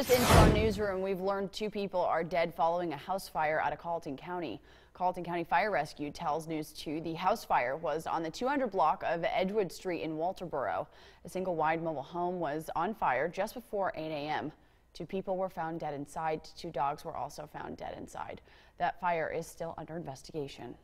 Just into our newsroom, we've learned two people are dead following a house fire out of Colleton County. Colleton County Fire Rescue tells News 2 the house fire was on the 200 block of Edgewood Street in Walterboro. A single wide mobile home was on fire just before 8 a.m. Two people were found dead inside. Two dogs were also found dead inside. That fire is still under investigation.